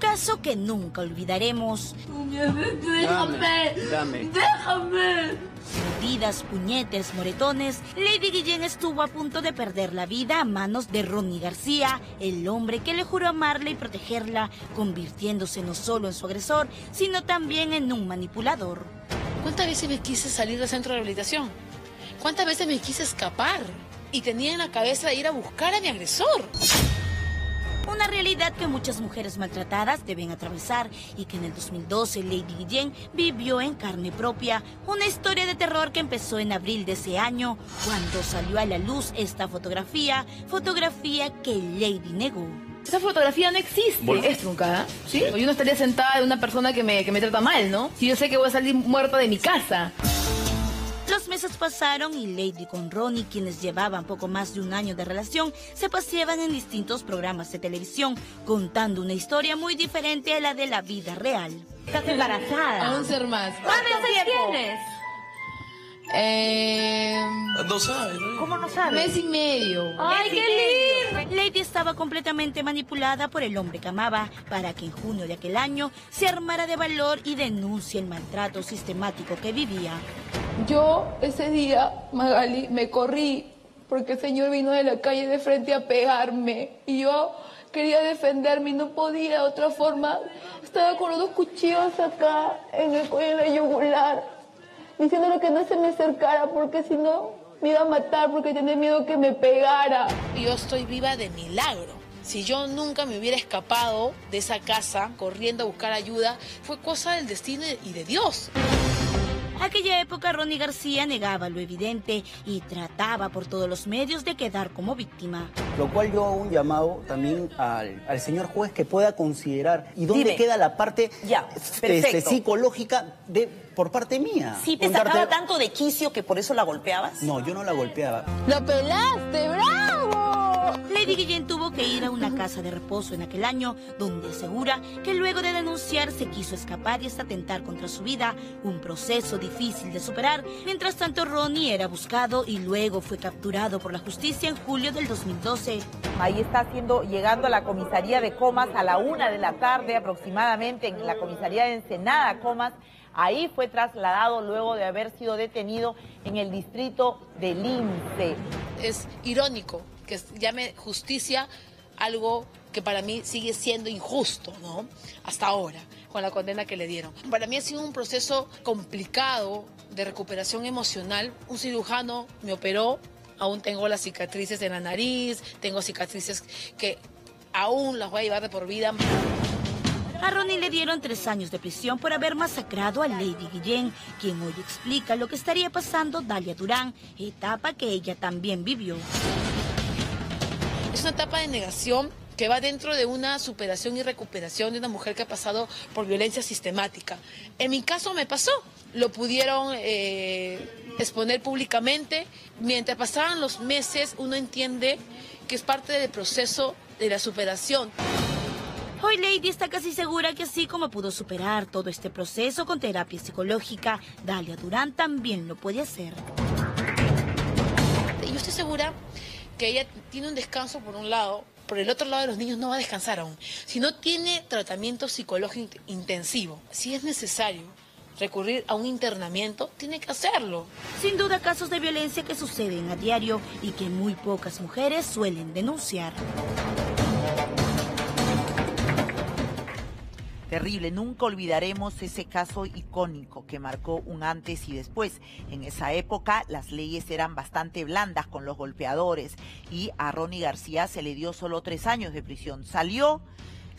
caso que nunca olvidaremos. Déjame, dame. déjame. Mordidas, puñetes, moretones, Lady Guillén estuvo a punto de perder la vida a manos de Ronnie García, el hombre que le juró amarla y protegerla, convirtiéndose no solo en su agresor, sino también en un manipulador. ¿Cuántas veces me quise salir del centro de rehabilitación? ¿Cuántas veces me quise escapar? Y tenía en la cabeza ir a buscar a mi agresor. Una realidad que muchas mujeres maltratadas deben atravesar y que en el 2012 Lady Guillén vivió en carne propia. Una historia de terror que empezó en abril de ese año, cuando salió a la luz esta fotografía, fotografía que Lady negó. Esa fotografía no existe. Es truncada. ¿Sí? Yo no estaría sentada de una persona que me, que me trata mal, ¿no? Si yo sé que voy a salir muerta de mi casa. Los meses pasaron y Lady con Ronnie, quienes llevaban poco más de un año de relación, se paseaban en distintos programas de televisión, contando una historia muy diferente a la de la vida real. Estás embarazada. A un ser más. ¿Cuántos tienes? Eh... No sabes, ¿no? ¿Cómo no sabes? Mes y medio. ¡Ay, qué lindo! Lady estaba completamente manipulada por el hombre que amaba para que en junio de aquel año se armara de valor y denuncie el maltrato sistemático que vivía. Yo ese día, Magali, me corrí porque el señor vino de la calle de frente a pegarme y yo quería defenderme y no podía de otra forma. Estaba con los dos cuchillos acá en el cuello de yugular, diciéndole que no se me acercara porque si no me iba a matar porque tenía miedo que me pegara. Yo estoy viva de milagro. Si yo nunca me hubiera escapado de esa casa corriendo a buscar ayuda, fue cosa del destino y de Dios. Aquella época Ronnie García negaba lo evidente y trataba por todos los medios de quedar como víctima. Lo cual yo hago un llamado también al, al señor juez que pueda considerar y dónde queda la parte Ya, este, psicológica de por parte mía. ¿Sí te Contarte- sacaba tanto de quicio que por eso la golpeabas? No, yo no la golpeaba. ¡La pelaste, bravo! Lady Guillén tuvo que ir a una casa de reposo en aquel año, donde asegura que luego de denunciar se quiso escapar y hasta atentar contra su vida, un proceso difícil de superar. Mientras tanto, Ronnie era buscado y luego fue capturado por la justicia en julio del 2012. Ahí está haciendo, llegando a la comisaría de Comas a la una de la tarde aproximadamente, en la comisaría de Ensenada, Comas. Ahí fue trasladado luego de haber sido detenido en el distrito de Lince. Es irónico que llame justicia algo que para mí sigue siendo injusto, ¿no? Hasta ahora, con la condena que le dieron. Para mí ha sido un proceso complicado de recuperación emocional. Un cirujano me operó, aún tengo las cicatrices en la nariz, tengo cicatrices que aún las voy a llevar de por vida. A Ronnie le dieron tres años de prisión por haber masacrado a Lady Guillén, quien hoy explica lo que estaría pasando Dalia Durán, etapa que ella también vivió. Es una etapa de negación que va dentro de una superación y recuperación de una mujer que ha pasado por violencia sistemática. En mi caso me pasó, lo pudieron eh, exponer públicamente. Mientras pasaban los meses, uno entiende que es parte del proceso de la superación. Hoy Lady está casi segura que así como pudo superar todo este proceso con terapia psicológica, Dalia Durán también lo puede hacer. Yo estoy segura que ella tiene un descanso por un lado, por el otro lado de los niños no va a descansar aún. Si no tiene tratamiento psicológico intensivo, si es necesario recurrir a un internamiento, tiene que hacerlo. Sin duda casos de violencia que suceden a diario y que muy pocas mujeres suelen denunciar. Terrible, nunca olvidaremos ese caso icónico que marcó un antes y después. En esa época las leyes eran bastante blandas con los golpeadores y a Ronnie García se le dio solo tres años de prisión. Salió,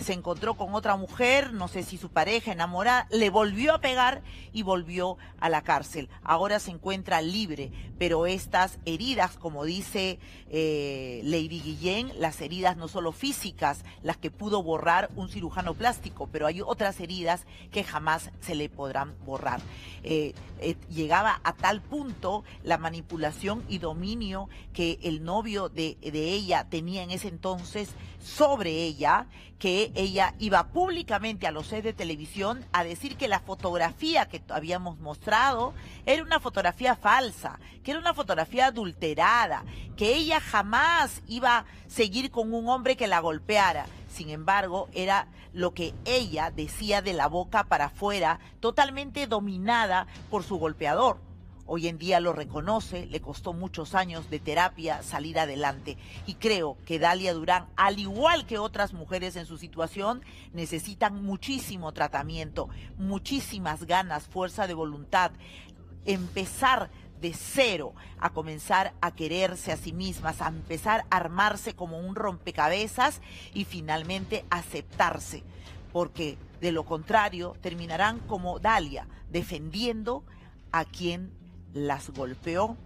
se encontró con otra mujer, no sé si su pareja enamorada, le volvió a pegar y volvió a la cárcel. Ahora se encuentra libre, pero estas heridas, como dice eh, Lady Guillén, las heridas no solo físicas, las que pudo borrar un cirujano plástico, pero hay otras heridas que jamás se le podrán borrar. Eh, eh, llegaba a tal punto la manipulación y dominio que el novio de, de ella tenía en ese entonces sobre ella que ella iba públicamente a los sets de televisión a decir que la fotografía que habíamos mostrado era una fotografía falsa, que era una fotografía adulterada, que ella jamás iba a seguir con un hombre que la golpeara. Sin embargo, era lo que ella decía de la boca para afuera, totalmente dominada por su golpeador. Hoy en día lo reconoce, le costó muchos años de terapia salir adelante. Y creo que Dalia Durán, al igual que otras mujeres en su situación, necesitan muchísimo tratamiento, muchísimas ganas, fuerza de voluntad, empezar de cero a comenzar a quererse a sí mismas, a empezar a armarse como un rompecabezas y finalmente aceptarse, porque de lo contrario terminarán como Dalia, defendiendo a quien las golpeó